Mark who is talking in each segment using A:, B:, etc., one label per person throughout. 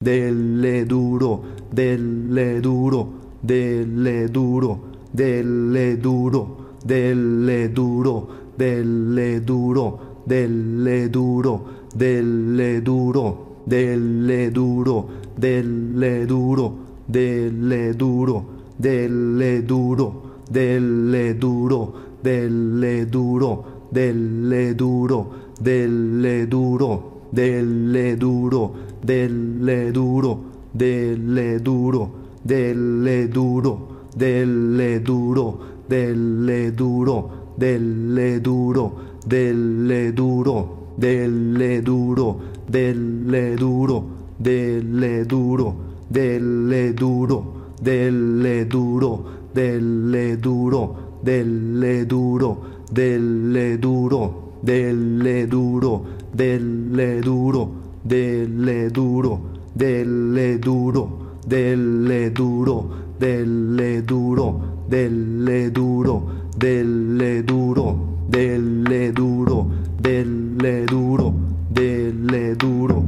A: dele duro, dele duro, dele duro, dele duro, dele duro, dele duro, dele duro, dele duro, dele duro, dele duro, dele duro, dele duro, dele duro, dele duro, dele duro, dele duro, dele duro, dele duro, dele duro, dele duro, dele duro, dele duro, dele duro, dele duro, dele duro, dele duro, dele duro, dele duro, dele duro, dele duro, dele duro, dele duro, dele duro, dele duro, dele duro, dele duro, dele duro, dele duro, dele duro, dele duro, dele duro, dele duro, dele duro,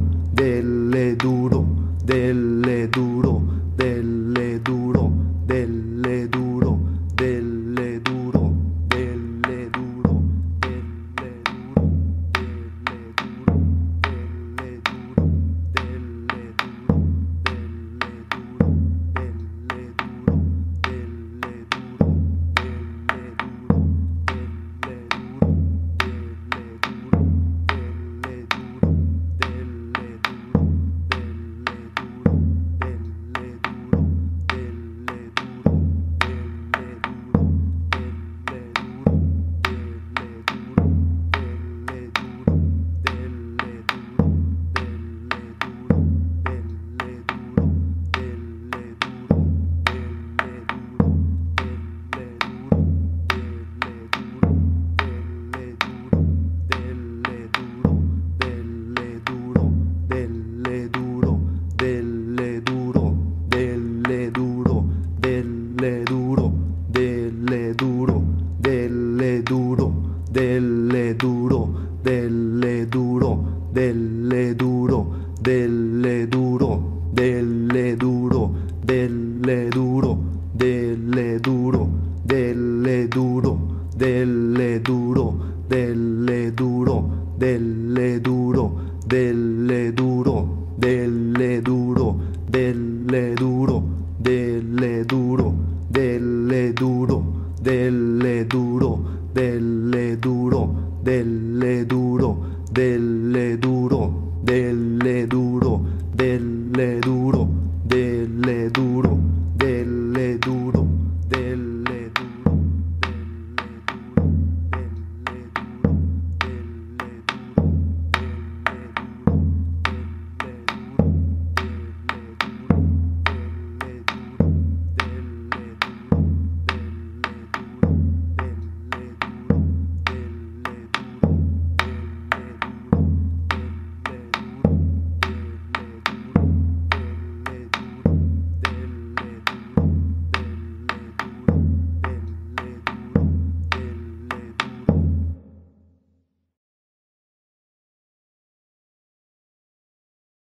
A: dele duro, dele duro, dele duro, dele duro, dele duro, dele duro, dele duro, dele duro, dele duro, dele duro, dele duro, dele duro, dele duro, dele duro, dele duro, dele duro, dele duro, dele duro, dele duro, dele duro, dele duro, dele duro, dele duro, dele duro, dele duro,